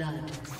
Blood.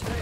Blue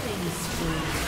Killing spree.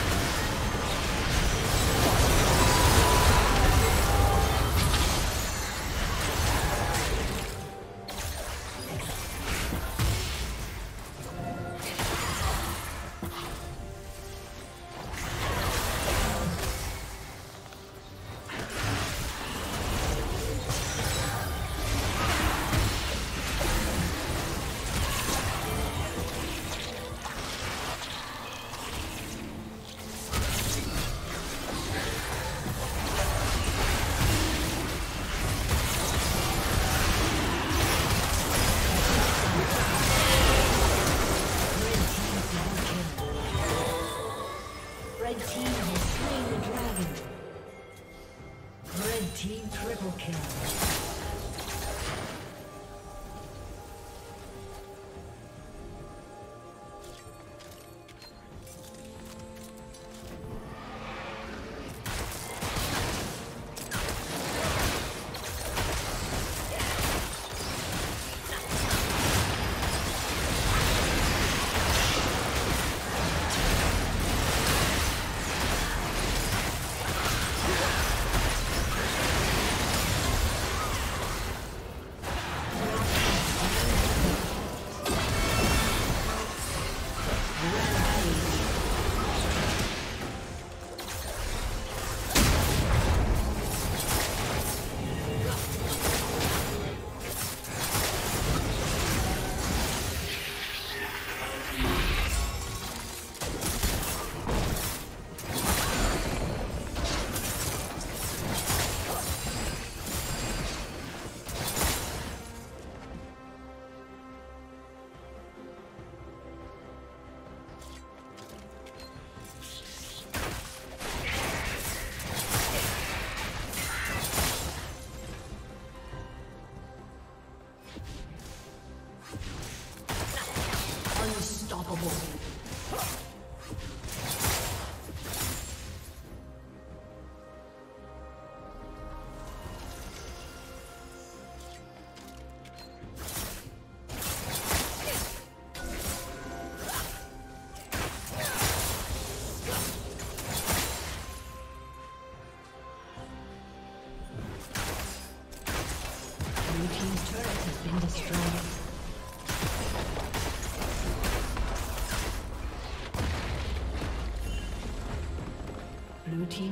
Team's